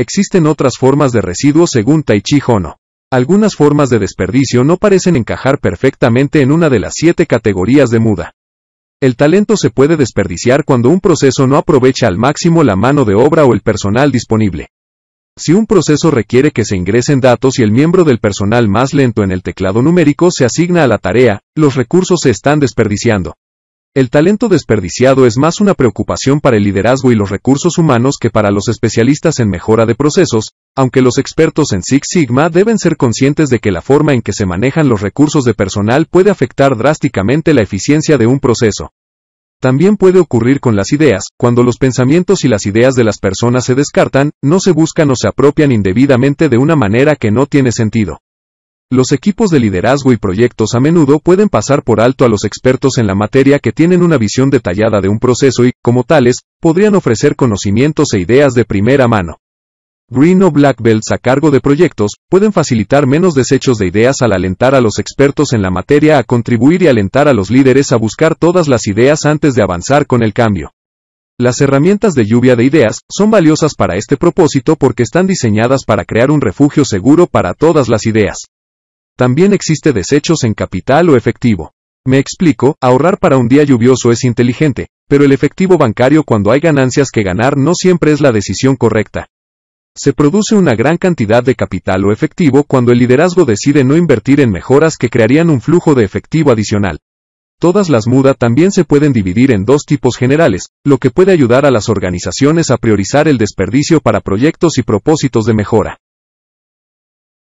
Existen otras formas de residuos según Taichi Hono. Algunas formas de desperdicio no parecen encajar perfectamente en una de las siete categorías de muda. El talento se puede desperdiciar cuando un proceso no aprovecha al máximo la mano de obra o el personal disponible. Si un proceso requiere que se ingresen datos y el miembro del personal más lento en el teclado numérico se asigna a la tarea, los recursos se están desperdiciando. El talento desperdiciado es más una preocupación para el liderazgo y los recursos humanos que para los especialistas en mejora de procesos, aunque los expertos en Six Sigma deben ser conscientes de que la forma en que se manejan los recursos de personal puede afectar drásticamente la eficiencia de un proceso. También puede ocurrir con las ideas, cuando los pensamientos y las ideas de las personas se descartan, no se buscan o se apropian indebidamente de una manera que no tiene sentido. Los equipos de liderazgo y proyectos a menudo pueden pasar por alto a los expertos en la materia que tienen una visión detallada de un proceso y, como tales, podrían ofrecer conocimientos e ideas de primera mano. Green o Black Belts a cargo de proyectos pueden facilitar menos desechos de ideas al alentar a los expertos en la materia a contribuir y alentar a los líderes a buscar todas las ideas antes de avanzar con el cambio. Las herramientas de lluvia de ideas son valiosas para este propósito porque están diseñadas para crear un refugio seguro para todas las ideas. También existe desechos en capital o efectivo. Me explico, ahorrar para un día lluvioso es inteligente, pero el efectivo bancario cuando hay ganancias que ganar no siempre es la decisión correcta. Se produce una gran cantidad de capital o efectivo cuando el liderazgo decide no invertir en mejoras que crearían un flujo de efectivo adicional. Todas las muda también se pueden dividir en dos tipos generales, lo que puede ayudar a las organizaciones a priorizar el desperdicio para proyectos y propósitos de mejora.